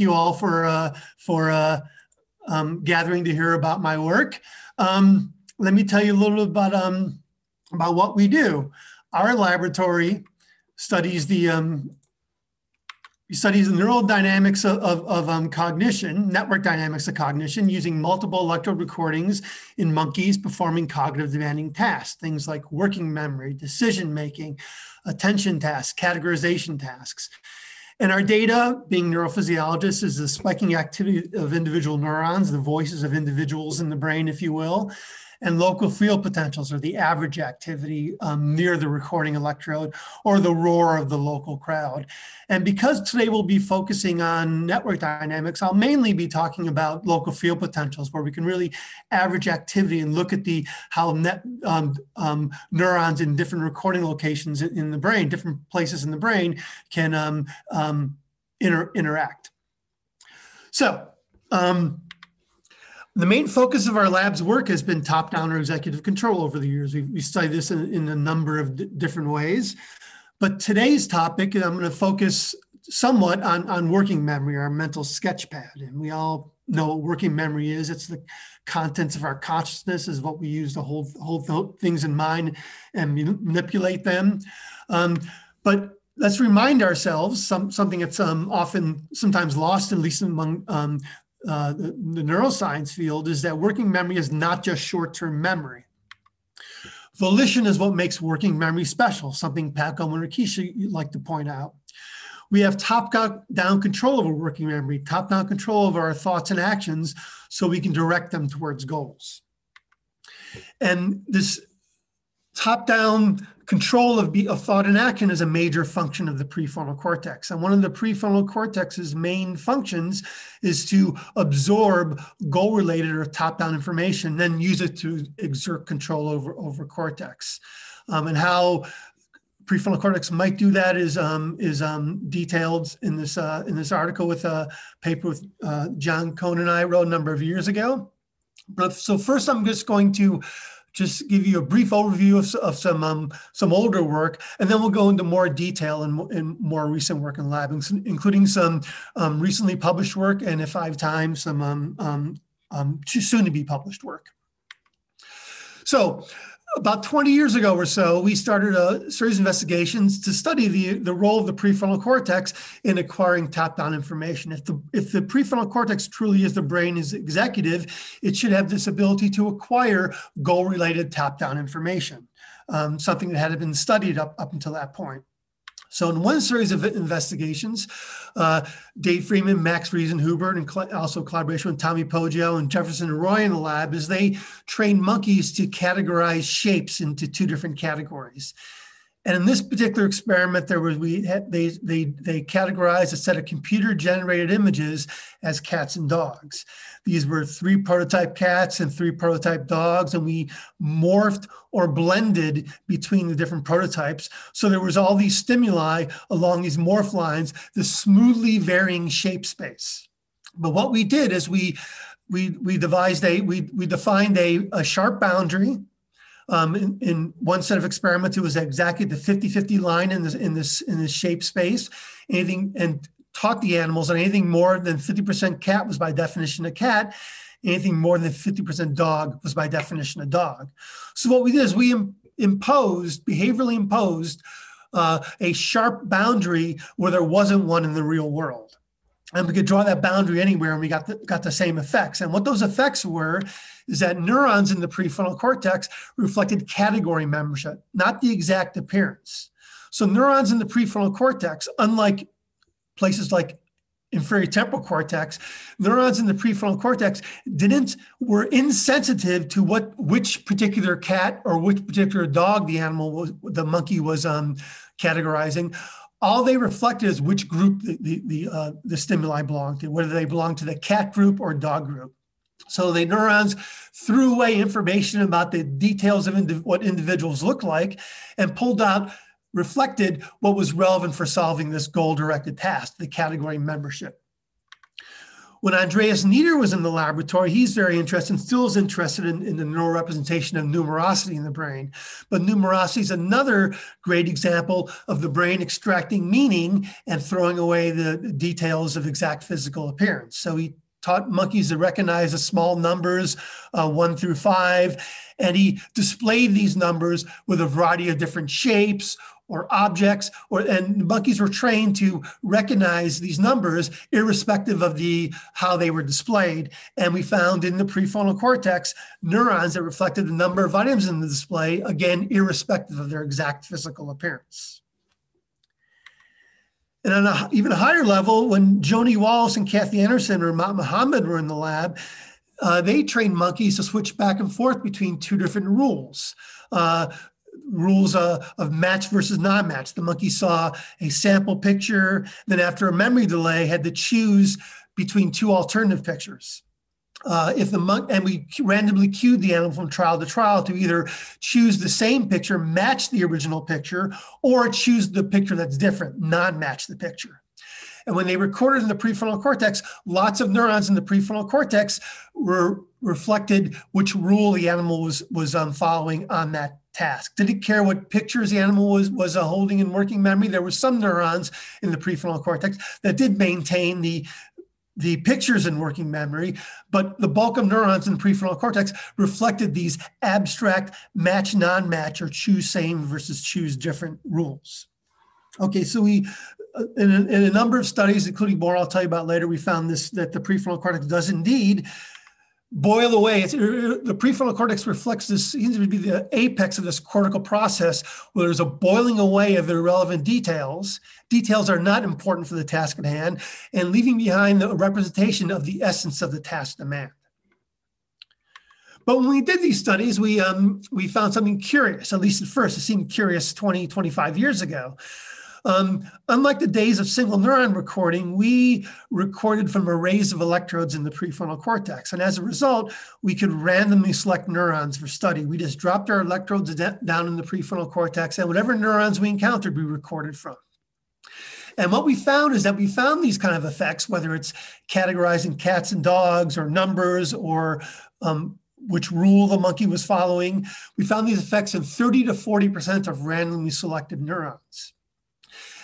you all for uh, for uh, um, gathering to hear about my work. Um, let me tell you a little bit about um, about what we do. Our laboratory studies the um, studies the neural dynamics of, of, of um, cognition, network dynamics of cognition, using multiple electrode recordings in monkeys performing cognitive demanding tasks, things like working memory, decision making, attention tasks, categorization tasks. And our data, being neurophysiologists, is the spiking activity of individual neurons, the voices of individuals in the brain, if you will and local field potentials are the average activity um, near the recording electrode or the roar of the local crowd. And because today we'll be focusing on network dynamics, I'll mainly be talking about local field potentials where we can really average activity and look at the how net um, um, neurons in different recording locations in the brain, different places in the brain can um, um, inter interact. So, um, the main focus of our lab's work has been top-down or executive control over the years. We've, we studied this in, in, a number of different ways. But today's topic, I'm going to focus somewhat on, on working memory, our mental sketch pad. And we all know what working memory is. It's the contents of our consciousness is what we use to hold, hold things in mind and manipulate them. Um, but let's remind ourselves some, something that's um, often sometimes lost, at least among um, uh, the, the neuroscience field is that working memory is not just short-term memory. Volition is what makes working memory special, something Pat Goldman-Rakic like to point out. We have top-down control over working memory, top-down control over our thoughts and actions so we can direct them towards goals. And this top-down control of, be, of thought and action is a major function of the prefrontal cortex. And one of the prefrontal cortex's main functions is to absorb goal-related or top-down information, then use it to exert control over, over cortex. Um, and how prefrontal cortex might do that is um, is um, detailed in this uh, in this article with a paper with uh, John Cohen and I wrote a number of years ago. But so first, I'm just going to just give you a brief overview of, of some um, some older work, and then we'll go into more detail and, in more recent work in lab, including some um, recently published work and if I have time, some um, um, um soon to be published work. So about 20 years ago or so, we started a series of investigations to study the, the role of the prefrontal cortex in acquiring top-down information. If the, if the prefrontal cortex truly is the brain is executive, it should have this ability to acquire goal-related top-down information, um, something that hadn't been studied up, up until that point. So in one series of investigations, uh, Dave Freedman, Max Riesenhuber, and also collaboration with Tommy Poggio and Jefferson Roy in the lab, is they trained monkeys to categorize shapes into two different categories. And in this particular experiment, there was we had, they they they categorized a set of computer generated images as cats and dogs. These were three prototype cats and three prototype dogs, and we morphed or blended between the different prototypes. So there was all these stimuli along these morph lines, the smoothly varying shape space. But what we did is we we we devised a we we defined a, a sharp boundary um, in, in, one set of experiments, it was exactly the 50-50 line in this in this in this shape space. Anything and taught the animals that anything more than 50% cat was by definition a cat. Anything more than 50% dog was by definition a dog. So what we did is we imposed, behaviorally imposed, uh, a sharp boundary where there wasn't one in the real world and we could draw that boundary anywhere and we got the, got the same effects. And what those effects were is that neurons in the prefrontal cortex reflected category membership, not the exact appearance. So neurons in the prefrontal cortex, unlike places like inferior temporal cortex, neurons in the prefrontal cortex didn't were insensitive to what which particular cat or which particular dog the animal was the monkey was um, categorizing all they reflected is which group the, the, the, uh, the stimuli belong to, whether they belong to the cat group or dog group. So the neurons threw away information about the details of indiv what individuals look like and pulled out, reflected what was relevant for solving this goal-directed task, the category membership. when Andreas Nieder was in the laboratory, he's very interested, and still is interested in, in the neural representation of numerosity in the brain. But numerosity is another great example of the brain extracting meaning and throwing away the details of exact physical appearance. So he taught monkeys to recognize the small numbers, uh, one through five, and he displayed these numbers with a variety of different shapes or objects or and monkeys were trained to recognize these numbers irrespective of the how they were displayed. And we found in the prefrontal cortex neurons that reflected the number of items in the display again irrespective of their exact physical appearance and on an even higher level when joni wallis and kathy anderson or matt muhammad were in the lab uh, they trained monkeys to switch back and forth between two different rules uh, rules uh, of match versus non-match. The monkey saw a sample picture, then after a memory delay, had to choose between two alternative pictures. Uh, if the monk and we randomly cued the animal from trial to trial to either choose the same picture, match the original picture, or choose the picture that's different, non-match the picture. And when they recorded in the prefrontal cortex, lots of neurons in the prefrontal cortex were reflected which rule the animal was was um, following on that task. Didn't care what pictures the animal was, was uh, holding in working memory. There were some neurons in the prefrontal cortex that did maintain the, the pictures in working memory, but the bulk of neurons in the prefrontal cortex reflected these abstract match, non-match, or choose same versus choose different rules. Okay, so we, uh, in a, in a number of studies, including more I'll tell you about later, we found this that the prefrontal cortex does indeed boil away. It's, the prefrontal cortex reflects this, seems to be the apex of this cortical process where there's a boiling away of the irrelevant details. Details are not important for the task at hand and leaving behind the representation of the essence of the task demand. But when we did these studies, we, um, we found something curious, at least at first. It seemed curious 20, 25 years ago. Um, unlike the days of single neuron recording, we recorded from arrays of electrodes in the prefrontal cortex. And as a result, we could randomly select neurons for study. We just dropped our electrodes down in the prefrontal cortex, and whatever neurons we encountered, we recorded from. And what we found is that we found these kind of effects, whether it's categorizing cats and dogs or numbers or um, which rule the monkey was following. We found these effects in 30 to 40% of randomly selected neurons.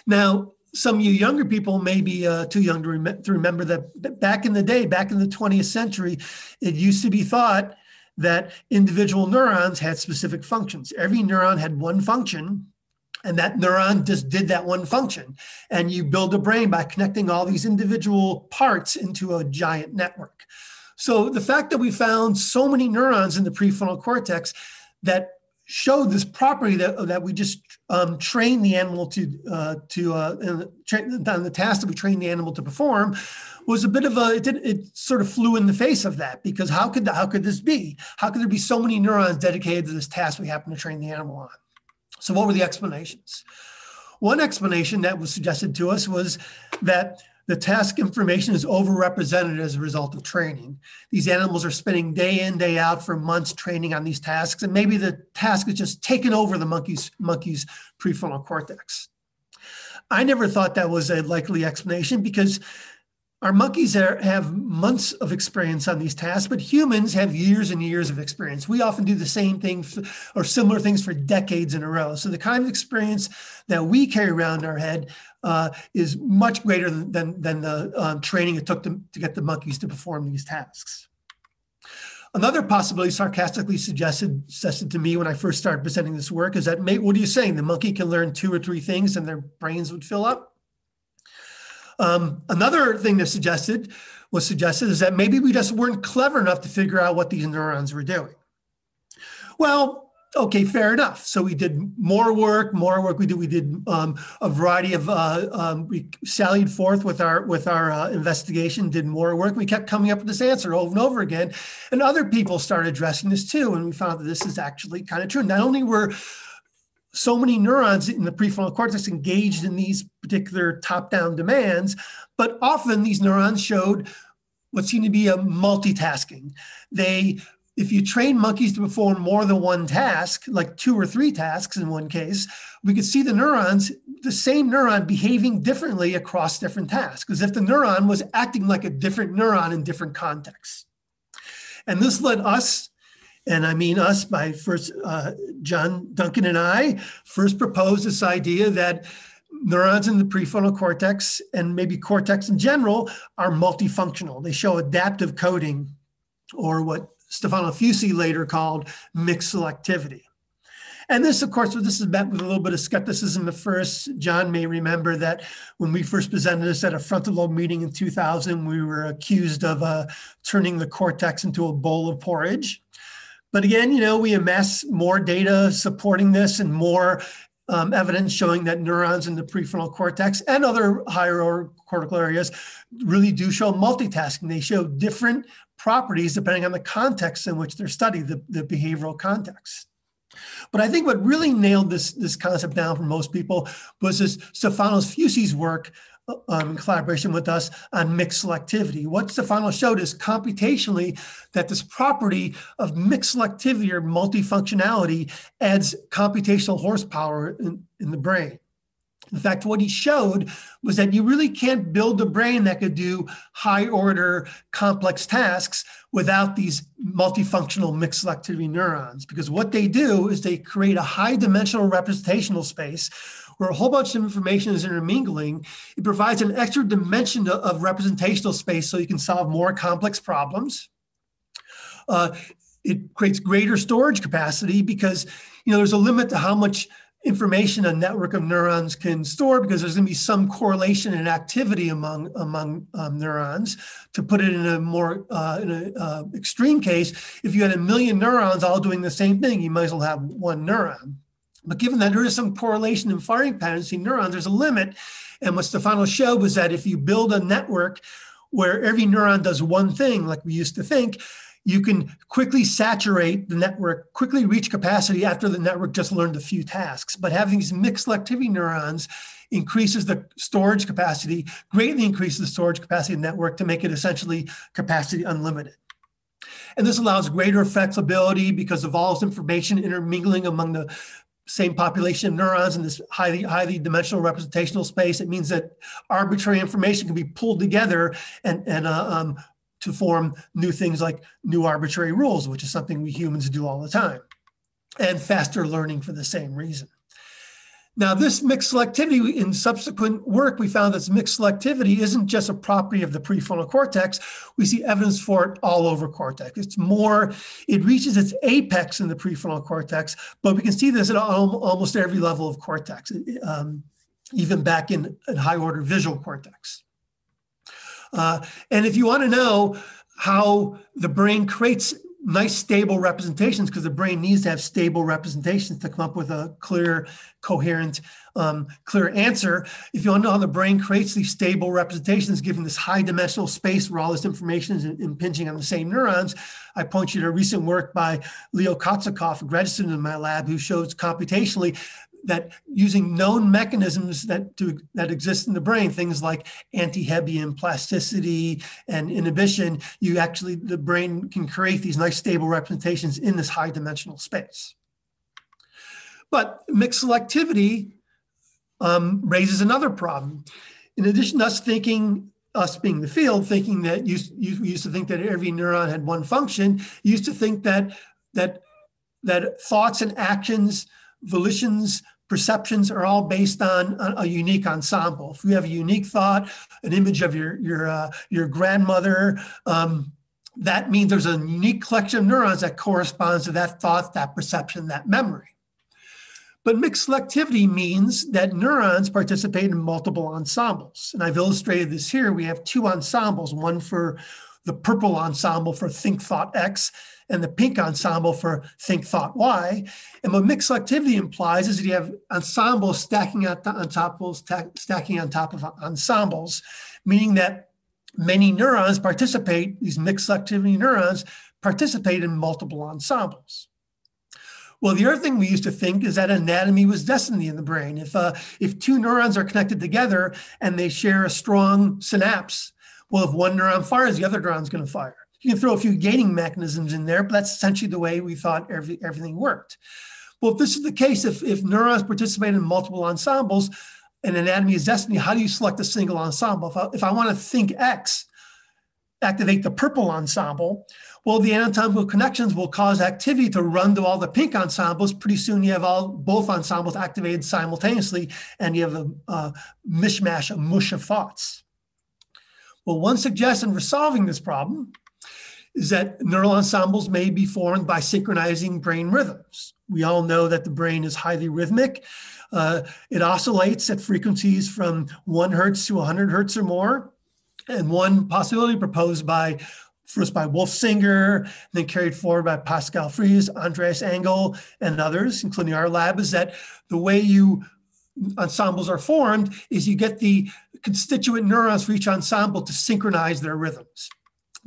Now, some of you younger people may be uh, too young to, rem- to remember that back in the day, back in the 20th century, it used to be thought that individual neurons had specific functions. Every neuron had one function, and that neuron just did that one function. And you build a brain by connecting all these individual parts into a giant network. So the fact that we found so many neurons in the prefrontal cortex that showed this property that, that we just um, train the animal to uh, to uh, on the task that we train the animal to perform was a bit of a it, did, it sort of flew in the face of that because how could the, how could this be? How could there be so many neurons dedicated to this task we happen to train the animal on? So what were the explanations? One explanation that was suggested to us was that the task information is overrepresented as a result of training. These animals are spending day in, day out for months training on these tasks, and maybe the task is just taken over the monkey's, monkey's prefrontal cortex. I never thought that was a likely explanation because our monkeys are, have months of experience on these tasks, but humans have years and years of experience. We often do the same thing or similar things for decades in a row. So the kind of experience that we carry around in our head uh, is much greater than, than, than the um, training it took to, to get the monkeys to perform these tasks. Another possibility sarcastically suggested, suggested to me when I first started presenting this work is that, what are you saying? The monkey can learn two or three things and their brains would fill up? Um, another thing that suggested was suggested is that maybe we just weren't clever enough to figure out what these neurons were doing. Well, okay, fair enough. So we did more work, more work. We did we did um, a variety of uh, um, we sallied forth with our with our uh, investigation, did more work. We kept coming up with this answer over and over again, and other people started addressing this too, and we found that this is actually kind of true. Not only were so many neurons in the prefrontal cortex engaged in these particular top-down demands, but often these neurons showed what seemed to be a multitasking. They if you train monkeys to perform more than one task, like two or three tasks in one case, we could see the neurons, the same neuron behaving differently across different tasks, as if the neuron was acting like a different neuron in different contexts. And this led us, and I mean us by first, uh, John Duncan and I first proposed this idea that neurons in the prefrontal cortex and maybe cortex in general are multifunctional. They show adaptive coding or what Stefano Fusi later called mixed selectivity. And this, of course, this is met with a little bit of skepticism at first. John may remember that when we first presented this at a frontal lobe meeting in 2000, we were accused of uh, turning the cortex into a bowl of porridge. But again, you know, we amass more data supporting this and more um, evidence showing that neurons in the prefrontal cortex and other higher cortical areas really do show multitasking. They show different properties depending on the context in which they're studied, the, the behavioral context. But I think what really nailed this, this concept down for most people was this Stefanos Fusi's work um, in collaboration with us on mixed selectivity. What Stefano showed is computationally that this property of mixed selectivity or multifunctionality adds computational horsepower in, in the brain. In fact, what he showed was that you really can't build a brain that could do high order complex tasks without these multifunctional mixed selectivity neurons. Because what they do is they create a high dimensional representational space where a whole bunch of information is intermingling. It provides an extra dimension of representational space so you can solve more complex problems. Uh, it creates greater storage capacity because you know there's a limit to how much information a network of neurons can store because there's going to be some correlation and activity among among um, neurons. To put it in a more uh, in a uh, extreme case, if you had a million neurons all doing the same thing, you might as well have one neuron. But given that there is some correlation in firing patterns in neurons, there's a limit. And what Stefano showed was that if you build a network where every neuron does one thing, like we used to think, you can quickly saturate the network, quickly reach capacity after the network just learned a few tasks. But having these mixed selectivity neurons increases the storage capacity, greatly increases the storage capacity of the network to make it essentially capacity unlimited. And this allows greater flexibility because of all this information intermingling among the same population of neurons in this highly highly dimensional representational space. It means that arbitrary information can be pulled together and and uh, um, to form new things like new arbitrary rules, which is something we humans do all the time, and faster learning for the same reason. Now, this mixed selectivity in subsequent work, we found that mixed selectivity isn't just a property of the prefrontal cortex. We see evidence for it all over cortex. It's more, it reaches its apex in the prefrontal cortex, but we can see this at almost every level of cortex, um, even back in, in high order visual cortex. Uh, and if you want to know how the brain creates nice stable representations because the brain needs to have stable representations to come up with a clear coherent um, clear answer. If you want to know how the brain creates these stable representations given this high dimensional space where all this information is impinging on the same neurons i point you to a recent work by leo kozachkov a graduate student in my lab who shows computationally that using known mechanisms that that exist in the brain, things like anti-Hebbian plasticity and inhibition, you actually the brain can create these nice stable representations in this high dimensional space. But mixed selectivity um, raises another problem. In addition to us thinking, us being the field, thinking that you, you used to think that every neuron had one function, used to think that that that thoughts and actions, volitions, perceptions are all based on a, a, unique ensemble. If you have a unique thought, an image of your your uh, your grandmother, um, that means there's a unique collection of neurons that corresponds to that thought, that perception, that memory. But mixed selectivity means that neurons participate in multiple ensembles. And I've illustrated this here. We have two ensembles, one for the purple ensemble for think thought X and the pink ensemble for think thought Y. And what mixed selectivity implies is that you have ensembles stacking on, on top of stacking on top of ensembles, meaning that many neurons participate, these mixed selectivity neurons participate in multiple ensembles. Well, the other thing we used to think is that anatomy was destiny in the brain. If, uh, if two neurons are connected together and they share a strong synapse, well, if one neuron fires, the other neuron's going to fire You can throw a few gating mechanisms in there, but that's essentially the way we thought every, everything worked. Well, if this is the case, if, if neurons participate in multiple ensembles, and anatomy is destiny, how do you select a single ensemble? If I, if I want to think X, activate the purple ensemble, well, the anatomical connections will cause activity to run to all the pink ensembles. Pretty soon you have all both ensembles activated simultaneously, and you have a, a mishmash, a mush of thoughts. Well, one suggestion for solving this problem is that neural ensembles may be formed by synchronizing brain rhythms. We all know that the brain is highly rhythmic. Uh, it oscillates at frequencies from one hertz to 100 hertz or more. And one possibility proposed by first by Wolf Singer, then carried forward by Pascal Fries, Andreas Engel, and others, including our lab, is that the way you ensembles are formed is you get the constituent neurons for each ensemble to synchronize their rhythms.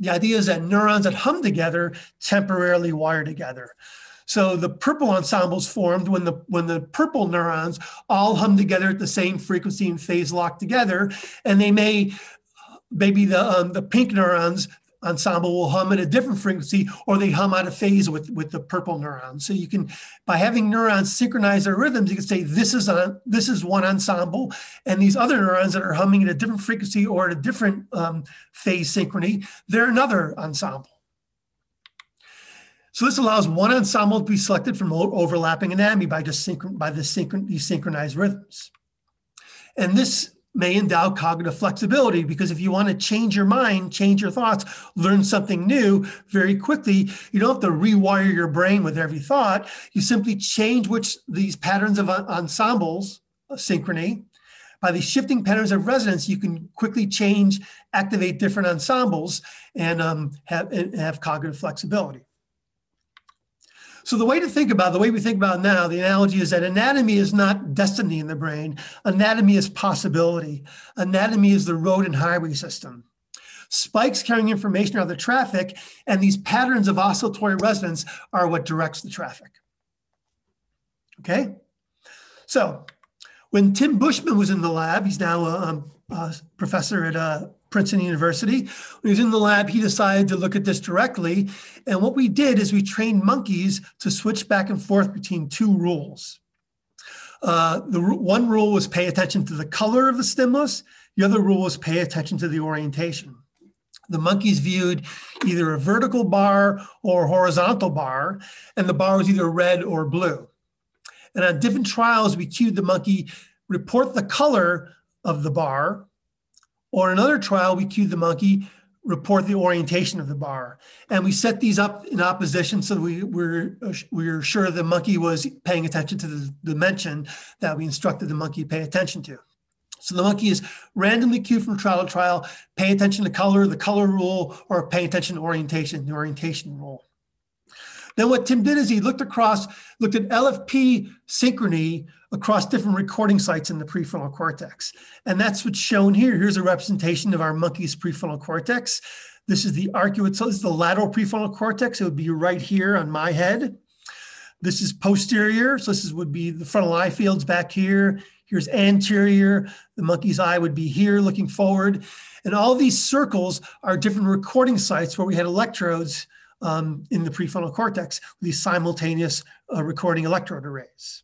The idea is that neurons that hum together temporarily wire together. So the purple ensembles formed when the when the purple neurons all hum together at the same frequency and phase lock together, and they may maybe the um, the pink neurons ensemble will hum at a different frequency or they hum out of phase with, with the purple neurons. So you can, by having neurons synchronize their rhythms, you can say this is on this is one ensemble, and these other neurons that are humming at a different frequency or at a different um, phase synchrony, they're another ensemble. So this allows one ensemble to be selected from overlapping anatomy by just synchron- by the synchron- these synchronized rhythms. And this may endow cognitive flexibility because if you want to change your mind, change your thoughts, learn something new very quickly, you don't have to rewire your brain with every thought. You simply change which these patterns of ensembles, of synchrony, by these shifting patterns of resonance, you can quickly change, activate different ensembles, and um, have, and have cognitive flexibility. So the way to think about the way we think about now, the analogy is that anatomy is not destiny in the brain. Anatomy is possibility. Anatomy is the road and highway system. Spikes carrying information are the traffic, and these patterns of oscillatory resonance are what directs the traffic. Okay? So when Tim Buschman was in the lab, he's now a, a professor at uh, Princeton University. When he was in the lab, he decided to look at this directly. And what we did is we trained monkeys to switch back and forth between two rules. Uh, the one rule was pay attention to the color of the stimulus. The other rule was pay attention to the orientation. The monkeys viewed either a vertical bar or horizontal bar, and the bar was either red or blue. And on different trials, we cued the monkey report the color of the bar or another trial, we cue the monkey report the orientation of the bar. And we set these up in opposition so we were, we were sure the monkey was paying attention to the dimension that we instructed the monkey to pay attention to. So the monkey is randomly cued from trial to trial, pay attention to color, the color rule, or pay attention to orientation, the orientation rule. Then what Tim did is he looked across, looked at LFP synchrony across different recording sites in the prefrontal cortex. And that's what's shown here. Here's a representation of our monkey's prefrontal cortex. This is the arcuate, so this is the lateral prefrontal cortex. It would be right here on my head. This is posterior. So this is, would be the frontal eye fields back here. Here's anterior. The monkey's eye would be here looking forward. And all these circles are different recording sites where we had electrodes um, in the prefrontal cortex these simultaneous uh, recording electrode arrays.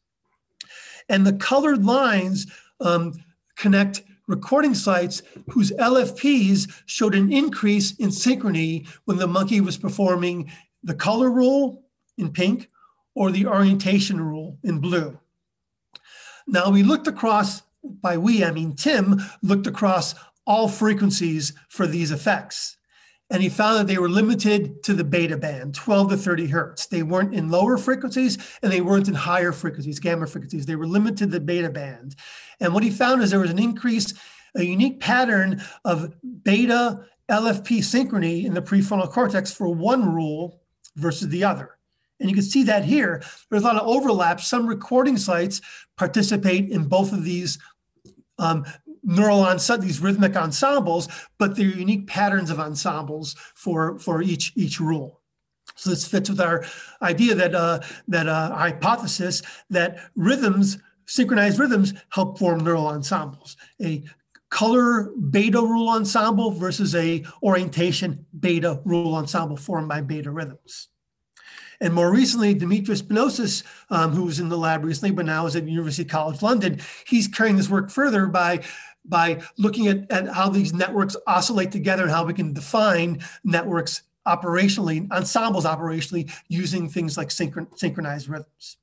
And the colored lines um, connect recording sites whose LFPs showed an increase in synchrony when the monkey was performing the color rule in pink or the orientation rule in blue. Now we looked across, by we, I mean Tim, looked across all frequencies for these effects and he found that they were limited to the beta band, 12 to 30 hertz. They weren't in lower frequencies and they weren't in higher frequencies, gamma frequencies. They were limited to the beta band. And what he found is there was an increase, a unique pattern of beta LFP synchrony in the prefrontal cortex for one rule versus the other. And you can see that here. There's a lot of overlap. Some recording sites participate in both of these um, neural ensembles, these rhythmic ensembles, but they're unique patterns of ensembles for, for each, each rule. So this fits with our idea that uh, that uh, hypothesis that rhythms, synchronized rhythms, help form neural ensembles. A color beta rule ensemble versus a orientation beta rule ensemble formed by beta rhythms. And more recently, Dimitris Pinotsis, um, who was in the lab recently, but now is at University College London, he's carrying this work further by, by looking at, at how these networks oscillate together and how we can define networks operationally, ensembles operationally, using things like synchron synchronized rhythms.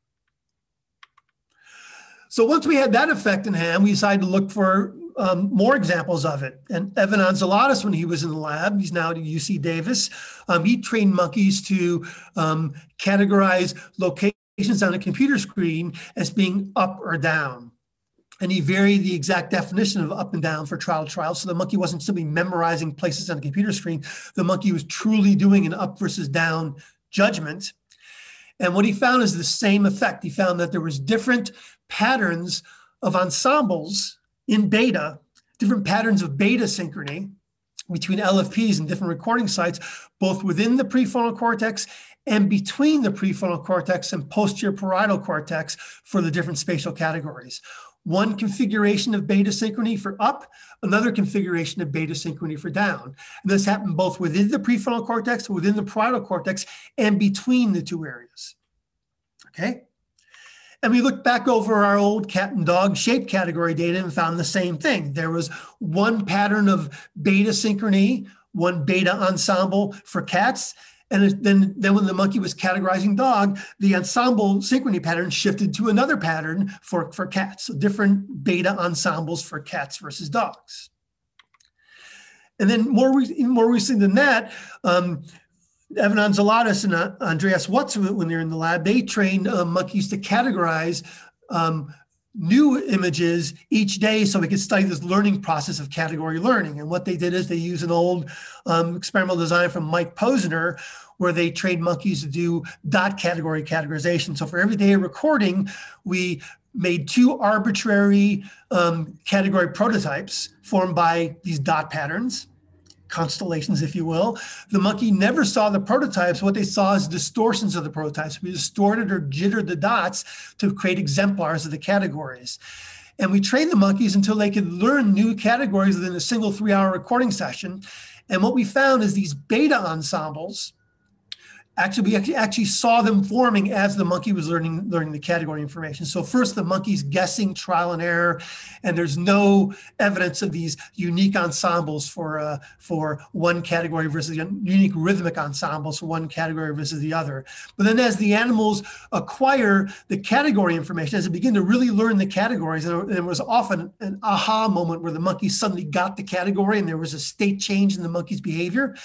So once we had that effect in hand, we decided to look for um, more examples of it. And Evan Antzoulatos, when he was in the lab, he's now at UC Davis, um, he trained monkeys to um, categorize locations on a computer screen as being up or down. And he varied the exact definition of up and down for trial trials. So the monkey wasn't simply memorizing places on a computer screen. The monkey was truly doing an up versus down judgment. And what he found is the same effect. He found that there was different patterns of ensembles in beta, different patterns of beta synchrony between LFPs and different recording sites, both within the prefrontal cortex and between the prefrontal cortex and posterior parietal cortex for the different spatial categories. One configuration of beta synchrony for up, another configuration of beta synchrony for down. And this happened both within the prefrontal cortex, within the parietal cortex, and between the two areas. Okay. And we looked back over our old cat and dog shape category data and found the same thing. There was one pattern of beta synchrony, one beta ensemble for cats. And then, then when the monkey was categorizing dog, the ensemble synchrony pattern shifted to another pattern for, for cats. So different beta ensembles for cats versus dogs. And then more, more recently than that, um, Evan Antzoulatos and uh, Andreas Wutz, when they're in the lab, they train uh, monkeys to categorize um, new images each day so we could study this learning process of category learning. And what they did is they used an old um, experimental design from Mike Posner, where they trained monkeys to do dot category categorization. So for every day of recording, we made two arbitrary um, category prototypes formed by these dot patterns constellations, if you will. The monkey never saw the prototypes. What they saw is distortions of the prototypes. We distorted or jittered the dots to create exemplars of the categories. And we trained the monkeys until they could learn new categories within a single three hour recording session. And what we found is these beta ensembles actually we actually, saw them forming as the monkey was learning learning the category information. So first the monkey's guessing trial and error and there's no evidence of these unique ensembles for uh, for one category versus the unique rhythmic ensembles for one category versus the other. But then as the animals acquire the category information as they begin to really learn the categories and there was often an aha moment where the monkey suddenly got the category and there was a state change in the monkey's behavior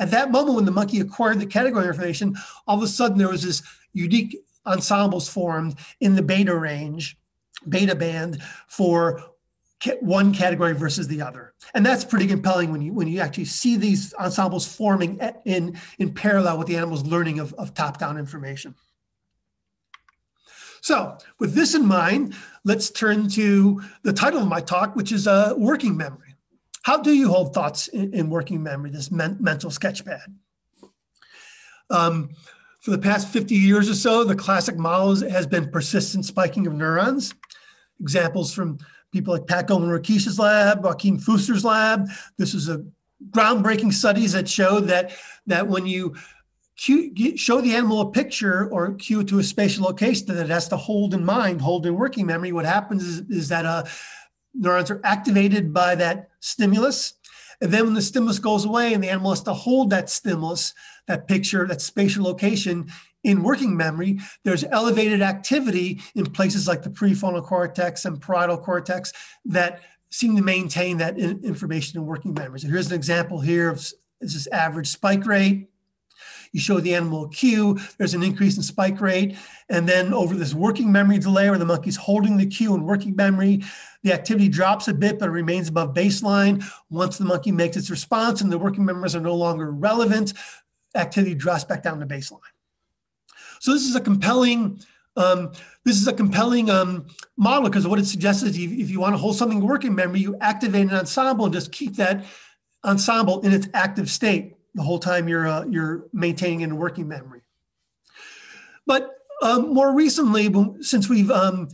at that moment, when the monkey acquired the category information, all of a sudden there was this unique ensembles formed in the beta range, beta band for one category versus the other. And that's pretty compelling when you when you actually see these ensembles forming in, in parallel with the animal's learning of, of top-down information. So with this in mind, let's turn to the title of my talk, which is uh, working memory. How do you hold thoughts in, in working memory, this men, mental sketchpad? Um, for the past 50 years or so, the classic model has been persistent spiking of neurons. Examples from people like Pat Goldman-Rakic's lab, Joaquin Fuster's lab. This is a groundbreaking studies that show that, that when you cue, show the animal a picture or cue it to a spatial location that it has to hold in mind, hold in working memory, what happens is, is that uh, neurons are activated by that stimulus. And then when the stimulus goes away and the animal has to hold that stimulus, that picture, that spatial location in working memory, there's elevated activity in places like the prefrontal cortex and parietal cortex that seem to maintain that information in working memory. So here's an example here of this is average spike rate. You show the animal a cue, there's an increase in spike rate. And then over this working memory delay where the monkey's holding the cue in working memory, the activity drops a bit, but remains above baseline. Once the monkey makes its response and the working memories are no longer relevant, activity drops back down to baseline. So this is a compelling um, this is a compelling um, model because what it suggests is if, if you want to hold something working memory, you activate an ensemble and just keep that ensemble in its active state the whole time you're uh, you're maintaining and working memory. But um, more recently, since we've um,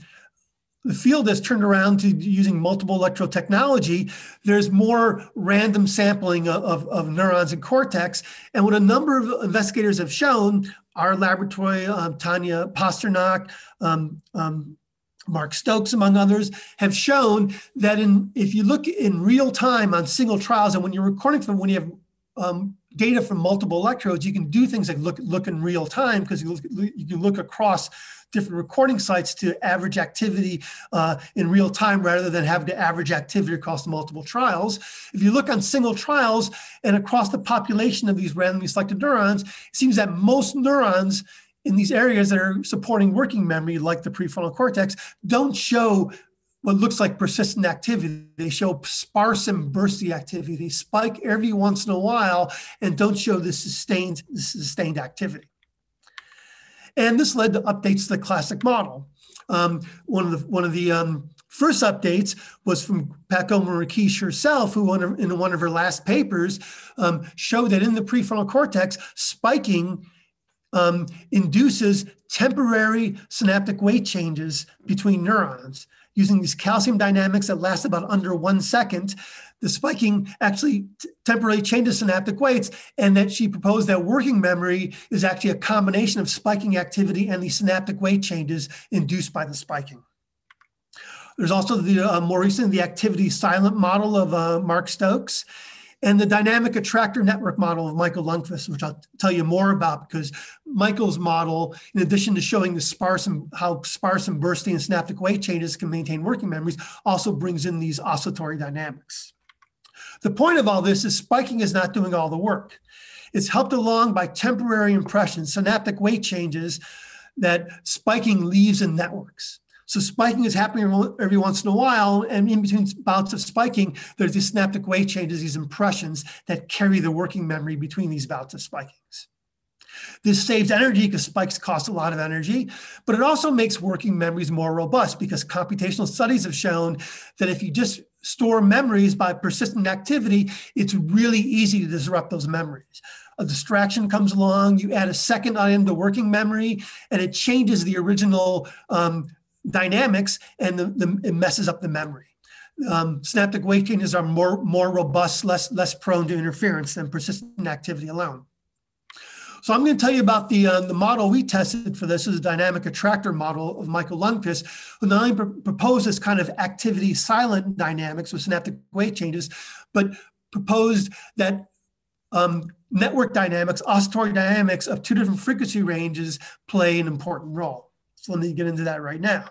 the field has turned around to using multiple electrode technology, there's more random sampling of, of, of neurons and cortex. And what a number of investigators have shown, our laboratory, um, Tanya Pasternak, um, um, Mark Stokes, among others, have shown that in if you look in real time on single trials, and when you're recording from when you have um, data from multiple electrodes, you can do things like look look in real time because you, you can look across different recording sites to average activity uh, in real time rather than having to average activity across multiple trials. If you look on single trials and across the population of these randomly selected neurons, it seems that most neurons in these areas that are supporting working memory, like the prefrontal cortex, don't show what looks like persistent activity. They show sparse and bursty activity. They spike every once in a while and don't show the sustained, sustained activity. And this led to updates to the classic model. Um, one of the, one of the um, first updates was from Paco Rakesh herself, who in one of her last papers um, showed that in the prefrontal cortex, spiking um, induces temporary synaptic weight changes between neurons using these calcium dynamics that last about under one second the spiking actually t- temporarily changes synaptic weights, and that she proposed that working memory is actually a combination of spiking activity and the synaptic weight changes induced by the spiking. There's also the uh, more recent the activity silent model of uh, Mark Stokes and the dynamic attractor network model of Mikael Lundqvist, which I'll tell you more about because Mikael's model, in addition to showing the sparse and how sparse and bursting and synaptic weight changes can maintain working memories, also brings in these oscillatory dynamics. The point of all this is spiking is not doing all the work. It's helped along by temporary impressions, synaptic weight changes that spiking leaves in networks. So spiking is happening every once in a while, and in between bouts of spiking, there's these synaptic weight changes, these impressions that carry the working memory between these bouts of spikings. This saves energy because spikes cost a lot of energy, but it also makes working memories more robust because computational studies have shown that if you just store memories by persistent activity, it's really easy to disrupt those memories. A distraction comes along, you add a second item to working memory, and it changes the original um, dynamics and the, the, it messes up the memory. Um, synaptic weight changes are more, more robust, less, less prone to interference than persistent activity alone. So I'm going to tell you about the, uh, the model we tested for this is a dynamic attractor model of Mikael Lundqvist, who not only pr- proposed this kind of activity silent dynamics with synaptic weight changes, but proposed that um, network dynamics, oscillatory dynamics of two different frequency ranges play an important role. So let me get into that right now.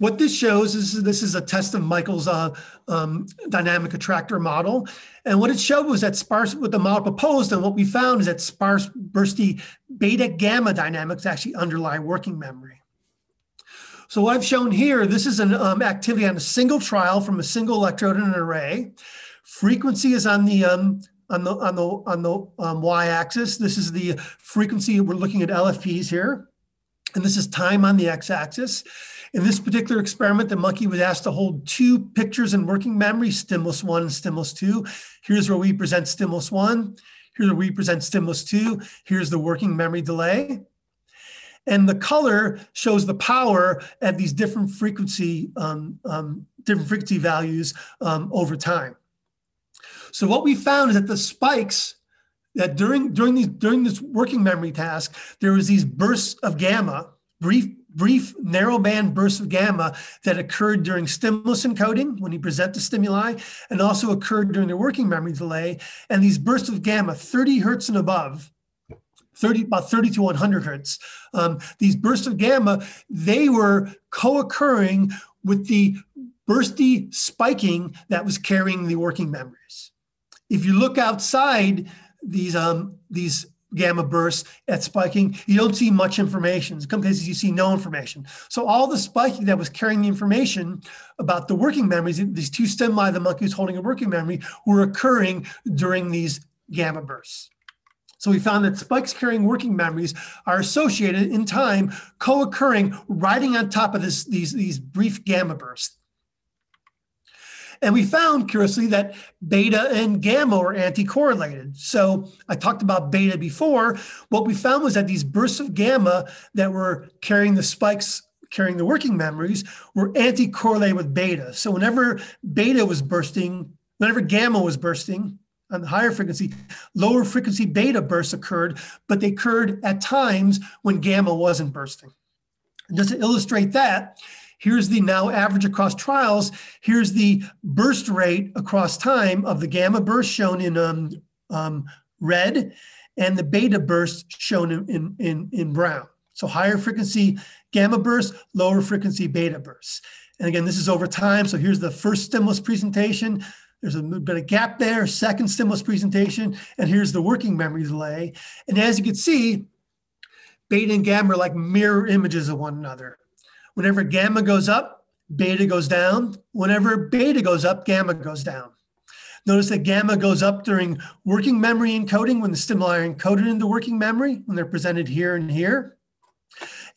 What this shows is this is a test of Mikael's uh, um, dynamic attractor model. And what it showed was that sparse, what the model proposed, and what we found is that sparse bursty beta gamma dynamics actually underlie working memory. So what I've shown here, this is an um, activity on a single trial from a single electrode in an array. Frequency is on the um, on the on the on the um, y-axis. This is the frequency. We're looking at LFPs here, and this is time on the x-axis. In this particular experiment, the monkey was asked to hold two pictures in working memory, stimulus one and stimulus two. Here's where we present stimulus one. Here's where we present stimulus two. Here's the working memory delay. And the color shows the power at these different frequency, um, um, different frequency values um, over time. So what we found is that the spikes that during during these during this working memory task, there was these bursts of gamma, brief brief narrowband bursts of gamma that occurred during stimulus encoding when you present the stimuli and also occurred during the working memory delay. And these bursts of gamma, 30 hertz and above, 30, about 30 to 100 hertz, um, these bursts of gamma, they were co-occurring with the bursty spiking that was carrying the working memories. If you look outside these, um, these gamma bursts at spiking, you don't see much information. In some cases, you see no information. So all the spiking that was carrying the information about the working memories, these two stimuli the monkey was holding a working memory, were occurring during these gamma bursts. So we found that spikes carrying working memories are associated in time, co-occurring, riding on top of this, these, these brief gamma bursts. And we found, curiously, that beta and gamma were anti-correlated. So I talked about beta before. What we found was that these bursts of gamma that were carrying the spikes carrying the working memories were anti-correlated with beta. So whenever beta was bursting, whenever gamma was bursting on the higher frequency, lower frequency beta bursts occurred, but they occurred at times when gamma wasn't bursting. And just to illustrate that, here's the now average across trials. Here's the burst rate across time of the gamma burst shown in um, um, red and the beta burst shown in, in, in, in brown. So higher frequency gamma bursts, lower frequency beta bursts. And again, this is over time. So here's the first stimulus presentation. There's a bit of gap there, second stimulus presentation, and here's the working memory delay. And as you can see, beta and gamma are like mirror images of one another. Whenever gamma goes up, beta goes down. Whenever beta goes up, gamma goes down. Notice that gamma goes up during working memory encoding when the stimuli are encoded into working memory, when they're presented here and here.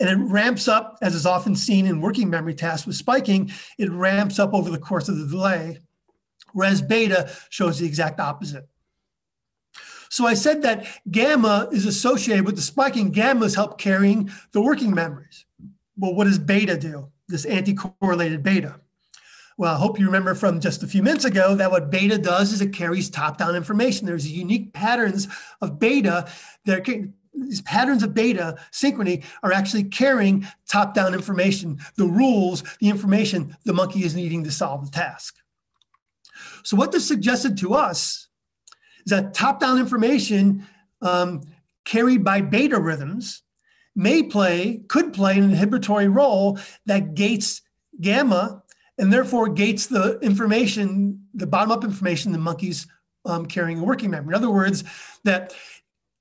And it ramps up, as is often seen in working memory tasks with spiking, it ramps up over the course of the delay, whereas beta shows the exact opposite. So I said that gamma is associated with the spiking. Gamma is help carrying the working memories. Well, what does beta do? This anti-correlated beta. Well, I hope you remember from just a few minutes ago that what beta does is it carries top-down information. There's unique patterns of beta that these patterns of beta synchrony are actually carrying top-down information, the rules, the information the monkey is needing to solve the task. So what this suggested to us is that top-down information um, carried by beta rhythms may play, could play an inhibitory role that gates gamma and therefore gates the information, the bottom-up information the monkey's um, carrying a working memory. In other words, that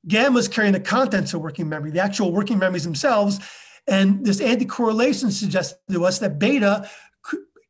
gamma is carrying the contents of working memory, the actual working memories themselves. And this anti-correlation suggests to us that beta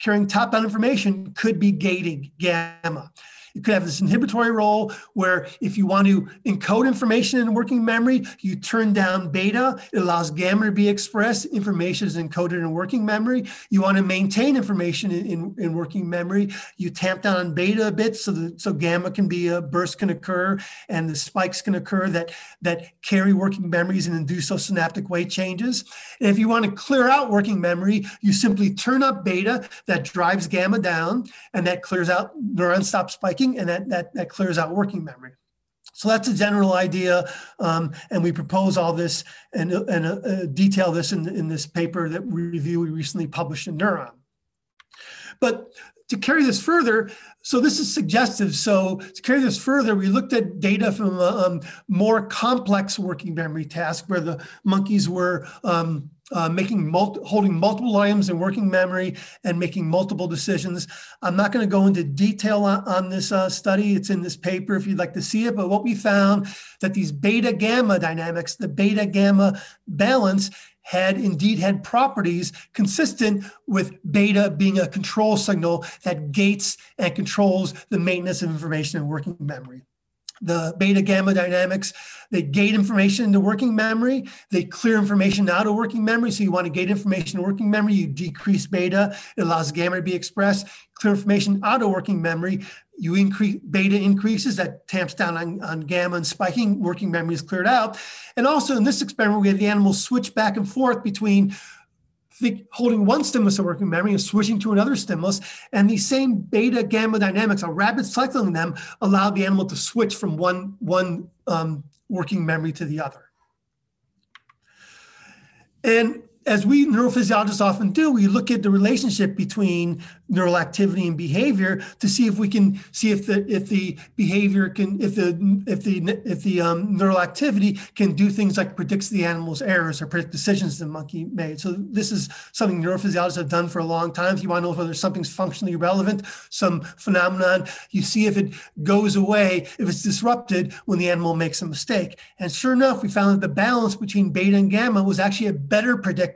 carrying top-down information could be gating gamma. It could have this inhibitory role where if you want to encode information in working memory, you turn down beta. It allows gamma to be expressed. Information is encoded in working memory. You want to maintain information in, in, in working memory. You tamp down beta a bit so that so gamma can be uh, a burst can occur and the spikes can occur that that carry working memories and induce those synaptic weight changes. And if you want to clear out working memory, you simply turn up beta that drives gamma down and that clears out neurons stop spiking and that, that, that clears out working memory. So that's a general idea, um, and we propose all this and, and uh, detail this in, in this paper that we review we recently published in Neuron. But to carry this further, so this is suggestive. So to carry this further, we looked at data from a um, more complex working memory task where the monkeys were um, uh, making holding multiple items in working memory and making multiple decisions. I'm not going to go into detail on, on this uh, study. It's in this paper if you'd like to see it. But what we found that these beta gamma dynamics, the beta gamma balance had indeed had properties consistent with beta being a control signal that gates and controls the maintenance of information in working memory the beta gamma dynamics. They gate information into working memory. They clear information out of working memory. So you want to gate information in working memory, you decrease beta. It allows gamma to be expressed. Clear information out of working memory. You increase beta increases that tamps down on, on gamma and spiking. Working memory is cleared out. And also in this experiment, we had the animals switch back and forth between holding one stimulus of working memory and switching to another stimulus. And these same beta gamma dynamics, a rapid cycling them, allowed the animal to switch from one, one um, working memory to the other. And as we neurophysiologists often do, we look at the relationship between neural activity and behavior to see if we can see if the if the behavior can if the if the if the um, neural activity can do things like predicts the animal's errors or predict decisions the monkey made. So this is something neurophysiologists have done for a long time. If you want to know whether something's functionally relevant, some phenomenon, you see if it goes away, if it's disrupted when the animal makes a mistake. And sure enough, we found that the balance between beta and gamma was actually a better predictor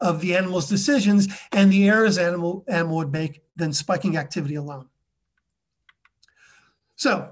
of the animal's decisions and the errors animal animal would make than spiking activity alone. So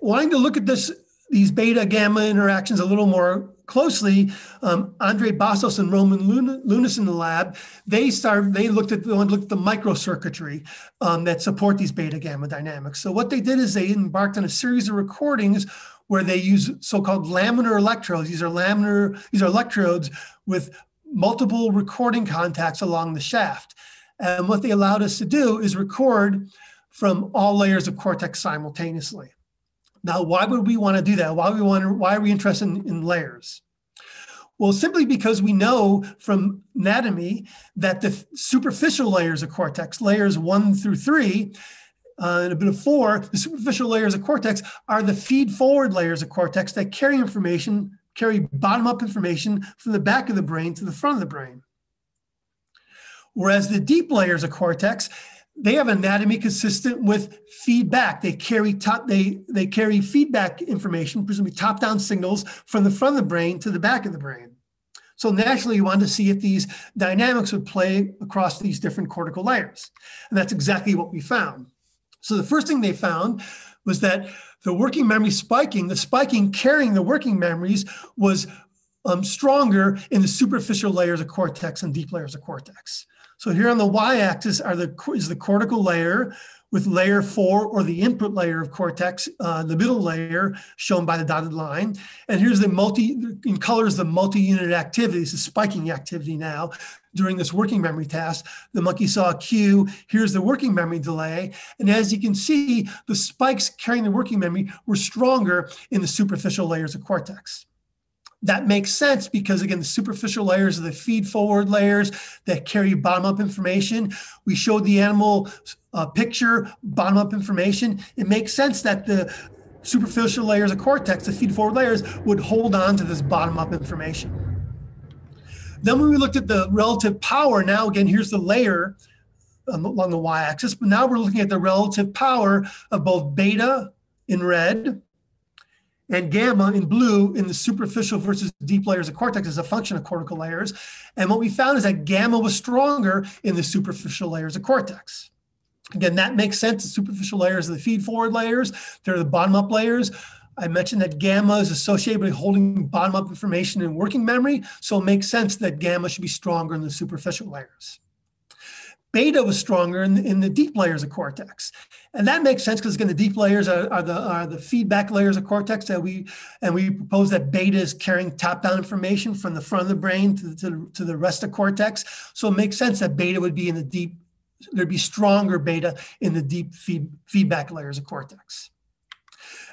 wanting to look at this, these beta gamma interactions a little more closely, um, Andre Bastos and Roman Loonis in the lab, they started, they looked at, looked at the microcircuitry um, that support these beta gamma dynamics. So what they did is they embarked on a series of recordings where they use so-called laminar electrodes. These are laminar, these are electrodes with multiple recording contacts along the shaft. And what they allowed us to do is record from all layers of cortex simultaneously. Now, why would we want to do that? Why we want to, why are we interested in, in layers? Well, simply because we know from anatomy that the superficial layers of cortex, layers one through three, uh, and a bit of four, the superficial layers of cortex are the feed forward layers of cortex that carry information, carry bottom up information from the back of the brain to the front of the brain. Whereas the deep layers of cortex, they have anatomy consistent with feedback. They carry top, they they carry feedback information, presumably top-down signals from the front of the brain to the back of the brain. So naturally, you want to see if these dynamics would play across these different cortical layers. And that's exactly what we found. So the first thing they found was that the working memory spiking, the spiking carrying the working memories was um, stronger in the superficial layers of cortex and deep layers of cortex. So here on the y-axis are the is the cortical layer with layer four or the input layer of cortex, uh, the middle layer shown by the dotted line. And here's the multi, in colors, the multi-unit activity. This is spiking activity now during this working memory task. The monkey saw a cue. Here's the working memory delay. And as you can see, the spikes carrying the working memory were stronger in the superficial layers of cortex that makes sense because again the superficial layers are the feed forward layers that carry bottom up information we showed the animal uh, picture bottom up information it makes sense that the superficial layers of cortex the feed forward layers would hold on to this bottom up information then when we looked at the relative power now again here's the layer along the y-axis but now we're looking at the relative power of both beta in red and gamma in blue in the superficial versus deep layers of cortex as a function of cortical layers. And what we found is that gamma was stronger in the superficial layers of cortex. Again, that makes sense. The superficial layers are the feed forward layers, they're the bottom up layers. I mentioned that gamma is associated with holding bottom up information in working memory, so it makes sense that gamma should be stronger in the superficial layers. Beta was stronger in the, in the deep layers of cortex. And that makes sense because again, the deep layers are, are, the, are the feedback layers of cortex that we, and we propose that beta is carrying top-down information from the front of the brain to, to, to the rest of cortex. So it makes sense that beta would be in the deep, there'd be stronger beta in the deep feed, feedback layers of cortex.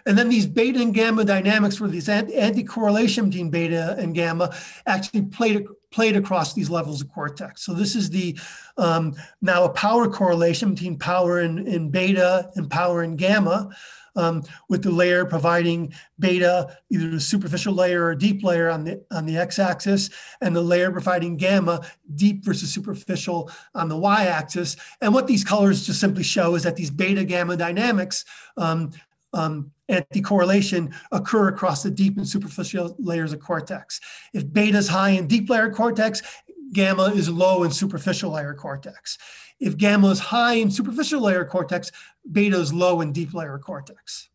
And then these beta and gamma dynamics where these anti-correlation between beta and gamma actually played, played across these levels of cortex. So this is the um, now a power correlation between power in, in beta and power in gamma. Um, with the layer providing beta, either the superficial layer or deep layer on the on the x-axis, and the layer providing gamma, deep versus superficial on the y-axis. And what these colors just simply show is that these beta gamma dynamics um, um, anti-correlation occur across the deep and superficial layers of cortex. If beta is high in deep layer cortex, gamma is low in superficial layer cortex. If gamma is high in superficial layer cortex, beta is low in deep layer cortex.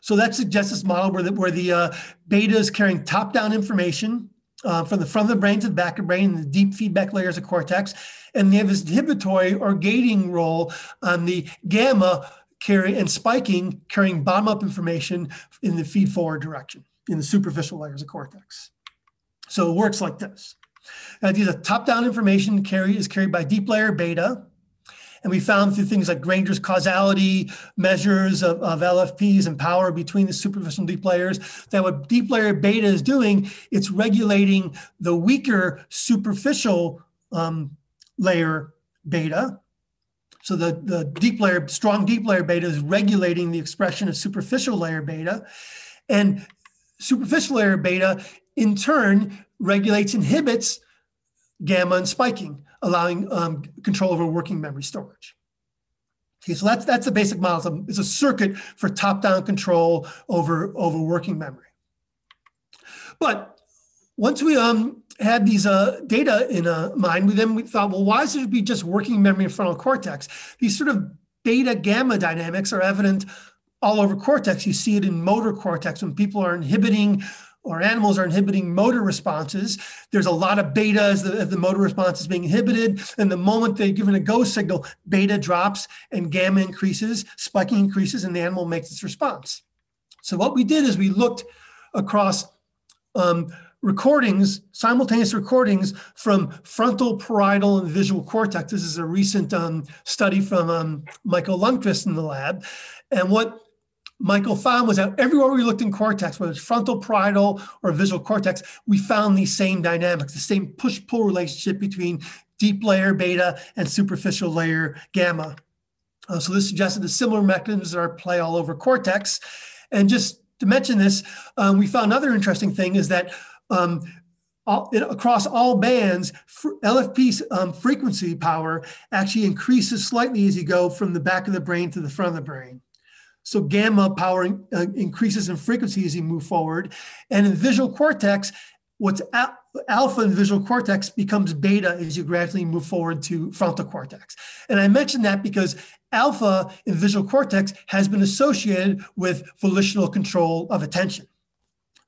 So that suggests this model where the, where the uh, beta is carrying top-down information uh, from the front of the brain to the back of the brain in the deep feedback layers of cortex, and they have this inhibitory or gating role on the gamma carry and spiking carrying bottom up information in the feed forward direction in the superficial layers of cortex. So it works like this. Now, these are top down information carry is carried by deep layer beta. And we found through things like Granger's causality measures of, of LFPs and power between the superficial and deep layers that what deep layer beta is doing, it's regulating the weaker superficial um, layer beta so the, the deep layer, strong deep layer beta is regulating the expression of superficial layer beta. And superficial layer beta, in turn, regulates, inhibits gamma and spiking, allowing um, control over working memory storage. Okay, so that's that's the basic model. It's a circuit for top-down control over, over working memory. But once we um, had these uh, data in uh, mind, we then we thought, well, why should it be just working memory and frontal cortex? These sort of beta gamma dynamics are evident all over cortex. You see it in motor cortex when people are inhibiting or animals are inhibiting motor responses. There's a lot of beta as the, as the motor response is being inhibited. And the moment they're given a go signal, beta drops and gamma increases, spiking increases, and the animal makes its response. So what we did is we looked across um, recordings, simultaneous recordings from frontal, parietal, and visual cortex. This is a recent um, study from um, Mikael Lundqvist in the lab. And what Mikael found was that everywhere we looked in cortex, whether it's frontal, parietal, or visual cortex, we found these same dynamics, the same push-pull relationship between deep layer beta and superficial layer gamma. Uh, so this suggested the similar mechanisms are at play all over cortex. And just to mention this, um, we found another interesting thing is that um, all, across all bands, LFP um, frequency power actually increases slightly as you go from the back of the brain to the front of the brain. So gamma power uh, increases in frequency as you move forward. And in visual cortex, what's al alpha in visual cortex becomes beta as you gradually move forward to frontal cortex. And I mention that because alpha in visual cortex has been associated with volitional control of attention.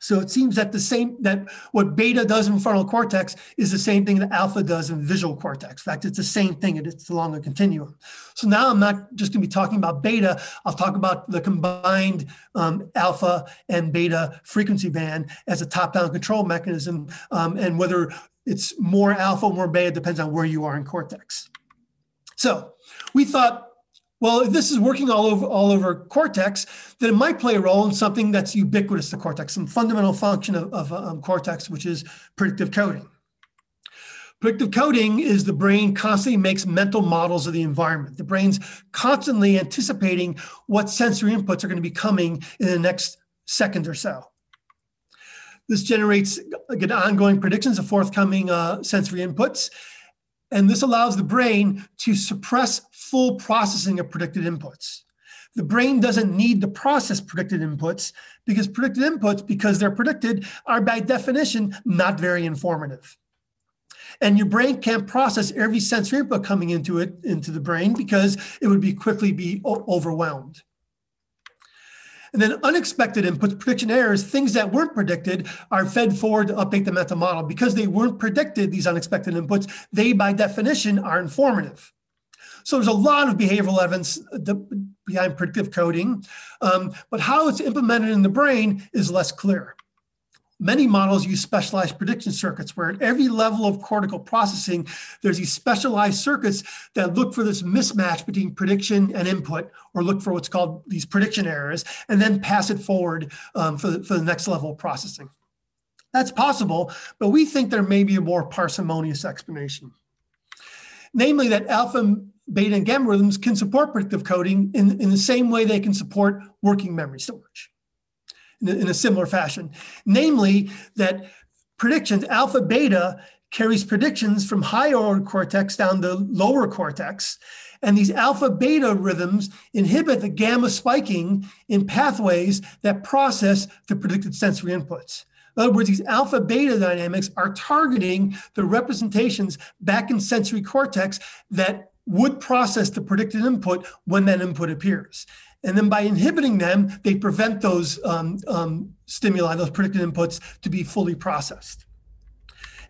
So it seems that the same that what beta does in frontal cortex is the same thing that alpha does in visual cortex. In fact, it's the same thing. and It's along a continuum. So now I'm not just going to be talking about beta. I'll talk about the combined um, alpha and beta frequency band as a top-down control mechanism, um, and whether it's more alpha, or more beta depends on where you are in cortex. So we thought well, if this is working all over all over cortex, then it might play a role in something that's ubiquitous to cortex, some fundamental function of, of um, cortex, which is predictive coding. Predictive coding is the brain constantly makes mental models of the environment. The brain's constantly anticipating what sensory inputs are going to be coming in the next second or so. This generates again, ongoing predictions of forthcoming uh, sensory inputs and this allows the brain to suppress full processing of predicted inputs. The brain doesn't need to process predicted inputs because predicted inputs, because they're predicted, are by definition not very informative. And your brain can't process every sensory input coming into it, into the brain, because it would be quickly be overwhelmed. And then unexpected inputs, prediction errors, things that weren't predicted are fed forward to update the meta model. Because they weren't predicted, these unexpected inputs, they by definition are informative. So there's a lot of behavioral evidence behind predictive coding, um, but how it's implemented in the brain is less clear. Many models use specialized prediction circuits where at every level of cortical processing, there's these specialized circuits that look for this mismatch between prediction and input, or look for what's called these prediction errors, and then pass it forward um, for, the, for the next level of processing. That's possible, but we think there may be a more parsimonious explanation. Namely, that alpha, beta, and gamma rhythms can support predictive coding in, in the same way they can support working memory storage in, in a similar fashion. Namely, that predictions, alpha, beta, carries predictions from higher order cortex down to lower cortex. And these alpha beta rhythms inhibit the gamma spiking in pathways that process the predicted sensory inputs. In other words, these alpha beta dynamics are targeting the representations back in sensory cortex that would process the predicted input when that input appears. And then by inhibiting them, they prevent those um, um, stimuli, those predicted inputs, to be fully processed.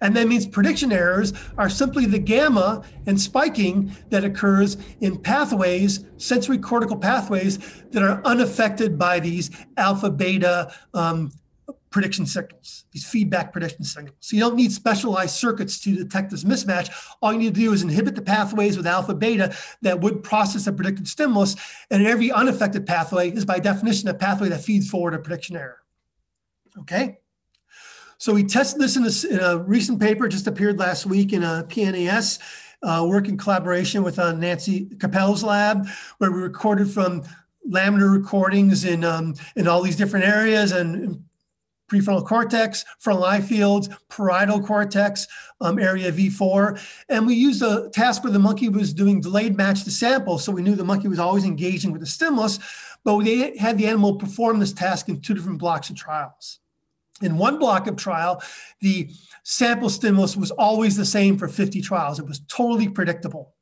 And that means prediction errors are simply the gamma and spiking that occurs in pathways, sensory cortical pathways, that are unaffected by these alpha beta um, prediction signals, these feedback prediction signals. So you don't need specialized circuits to detect this mismatch. All you need to do is inhibit the pathways with alpha beta that would process a predicted stimulus. And every unaffected pathway is by definition a pathway that feeds forward a prediction error. Okay? So we tested this in a, in a recent paper, just appeared last week in a PNAS, uh, work in collaboration with uh, Nancy Kopell's lab, where we recorded from laminar recordings in um, in all these different areas and prefrontal cortex, frontal eye fields, parietal cortex, um, area V4. And we used a task where the monkey was doing delayed match to sample. So we knew the monkey was always engaging with the stimulus, but we had the animal perform this task in two different blocks of trials. In one block of trial, the sample stimulus was always the same for 50 trials. It was totally predictable.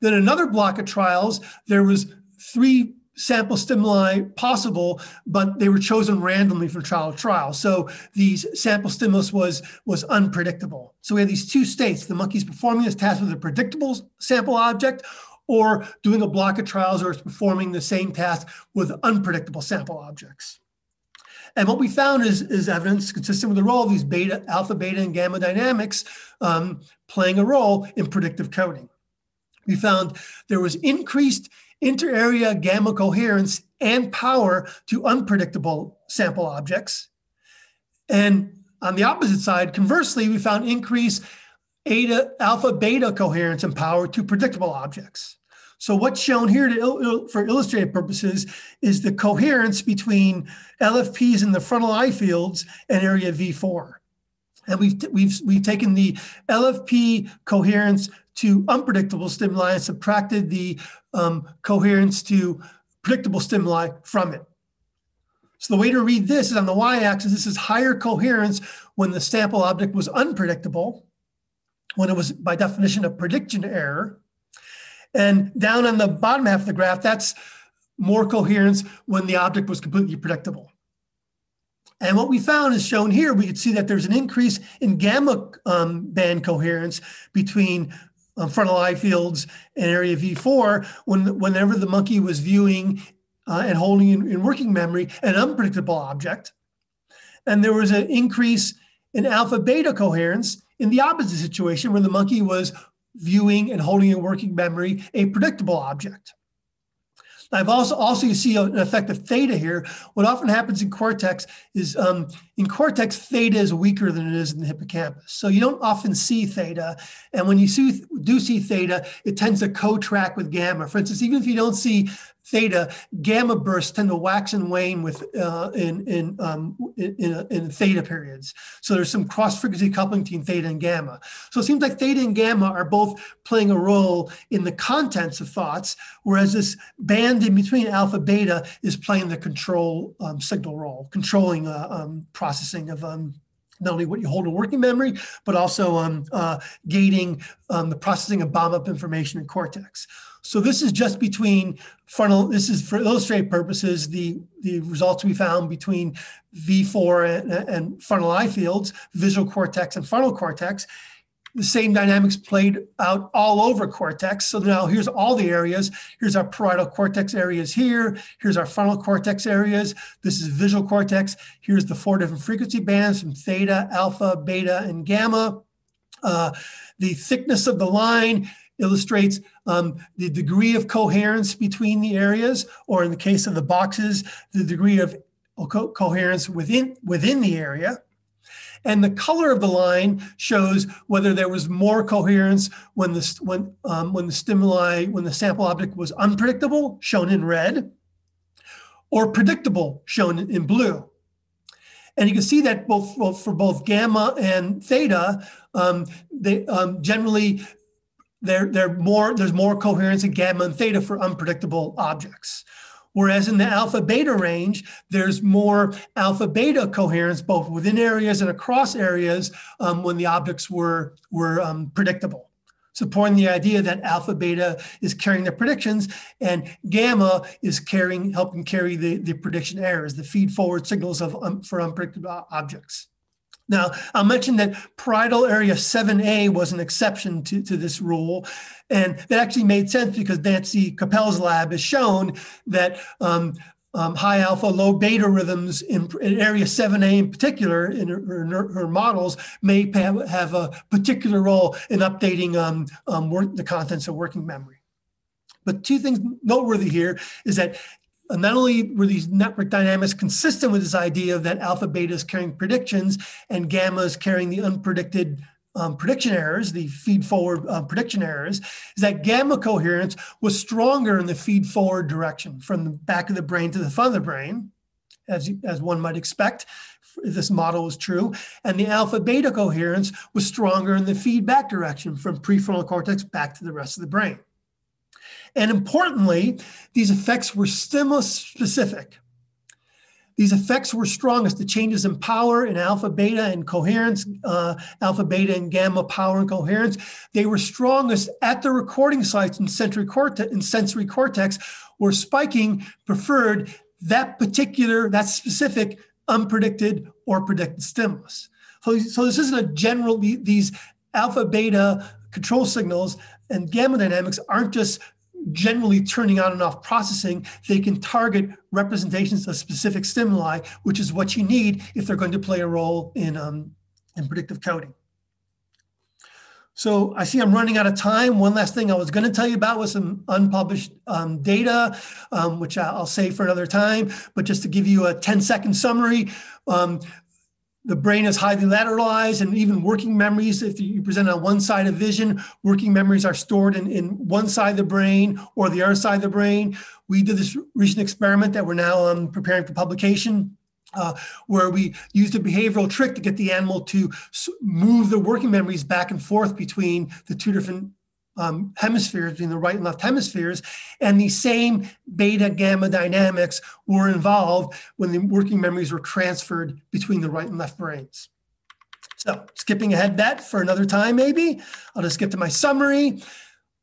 Then another block of trials, there was three sample stimuli possible, but they were chosen randomly from trial to trial. So these sample stimulus was, was unpredictable. So we had these two states, the monkey's performing this task with a predictable sample object or doing a block of trials or it's performing the same task with unpredictable sample objects. And what we found is, is evidence consistent with the role of these beta, alpha, beta, and gamma dynamics um, playing a role in predictive coding. We found there was increased inter-area gamma coherence and power to unpredictable sample objects. And on the opposite side, conversely, we found increased eta, alpha, beta coherence and power to predictable objects. So what's shown here to, for illustrative purposes is the coherence between LFPs in the frontal eye fields and area V4. And we've, we've, we've taken the LFP coherence to unpredictable stimuli and subtracted the um, coherence to predictable stimuli from it. So the way to read this is on the y-axis, this is higher coherence when the sample object was unpredictable, when it was by definition a prediction error. And down on the bottom half of the graph, that's more coherence when the object was completely predictable. And what we found is shown here, we could see that there's an increase in gamma um, band coherence between um, frontal eye fields and area V4 when, whenever the monkey was viewing uh, and holding in, in working memory an unpredictable object. And there was an increase in alpha beta coherence in the opposite situation where the monkey was viewing and holding in working memory a predictable object. I've also also you see an effect of theta here. What often happens in cortex is um, in cortex theta is weaker than it is in the hippocampus, so you don't often see theta. And when you see, do see theta, it tends to co-track with gamma. For instance, even if you don't see theta, gamma bursts tend to wax and wane with uh, in in, um, in, in, theta periods. So there's some cross frequency coupling between theta and gamma. So it seems like theta and gamma are both playing a role in the contents of thoughts, whereas this band in between alpha beta is playing the control um, signal role, controlling uh, um, processing of um, not only what you hold in working memory, but also um, uh, gating um, the processing of bomb up information in cortex. So this is just between frontal, this is for illustrative purposes, the, the results we found between V4 and, and frontal eye fields, visual cortex and frontal cortex. The same dynamics played out all over cortex. So now here's all the areas. Here's our parietal cortex areas here. Here's our frontal cortex areas. This is visual cortex. Here's the four different frequency bands from theta, alpha, beta, and gamma. Uh, the thickness of the line illustrates um, the degree of coherence between the areas, or in the case of the boxes, the degree of co coherence within, within the area. And the color of the line shows whether there was more coherence when the, when, um, when the stimuli, when the sample object was unpredictable, shown in red, or predictable, shown in blue. And you can see that both for both gamma and theta, um, they um, generally there, there more, there's more coherence in gamma and theta for unpredictable objects. Whereas in the alpha beta range, there's more alpha beta coherence both within areas and across areas um, when the objects were, were um, predictable, supporting the idea that alpha beta is carrying the predictions and gamma is carrying, helping carry the, the prediction errors, the feed forward signals of, um, for unpredictable objects. Now, I'll mention that parietal area 7A was an exception to, to this rule. And that actually made sense because Nancy Kopell's lab has shown that um, um, high alpha, low beta rhythms in, in area 7A in particular, in her, her, her models, may have, a particular role in updating um, um, work, the contents of working memory. But two things noteworthy here is that not only were these network dynamics consistent with this idea that alpha beta is carrying predictions and gamma is carrying the unpredicted um, prediction errors, the feed forward uh, prediction errors, is that gamma coherence was stronger in the feed forward direction from the back of the brain to the front of the brain, as, as one might expect if this model was true. And the alpha beta coherence was stronger in the feedback direction from prefrontal cortex back to the rest of the brain. And importantly, these effects were stimulus specific. These effects were strongest, the changes in power in alpha, beta, and coherence, uh, alpha, beta, and gamma power and coherence. They were strongest at the recording sites in sensory cortex, in sensory cortex where spiking preferred that particular, that specific unpredicted or predicted stimulus. So, so this isn't a general, these alpha, beta control signals and gamma dynamics aren't just generally turning on and off processing, they can target representations of specific stimuli, which is what you need if they're going to play a role in, um, in predictive coding. So I see I'm running out of time. One last thing I was going to tell you about was some unpublished um, data, um, which I'll save for another time. But just to give you a 10 second summary, um, the brain is highly lateralized and even working memories if you present on one side of vision working memories are stored in, in one side of the brain or the other side of the brain. We did this recent experiment that we're now um, preparing for publication uh, where we used a behavioral trick to get the animal to move the working memories back and forth between the two different um, hemispheres, between the right and left hemispheres, and the same beta gamma dynamics were involved when the working memories were transferred between the right and left brains. So skipping ahead that for another time, maybe, I'll just get to my summary.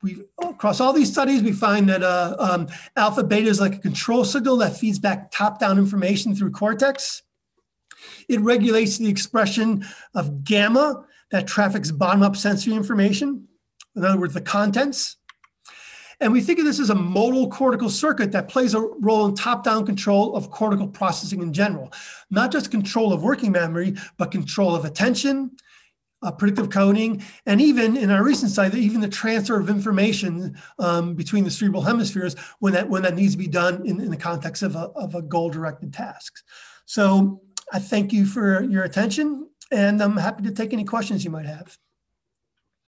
We across all these studies, we find that uh, um, alpha beta is like a control signal that feeds back top-down information through cortex. It regulates the expression of gamma that traffics bottom-up sensory information in other words, the contents. And we think of this as a modal cortical circuit that plays a role in top down control of cortical processing in general, not just control of working memory, but control of attention, uh, predictive coding, and even in our recent study, even the transfer of information um, between the cerebral hemispheres when that, when that needs to be done in, in the context of a, of a goal directed task. So I thank you for your attention, and I'm happy to take any questions you might have.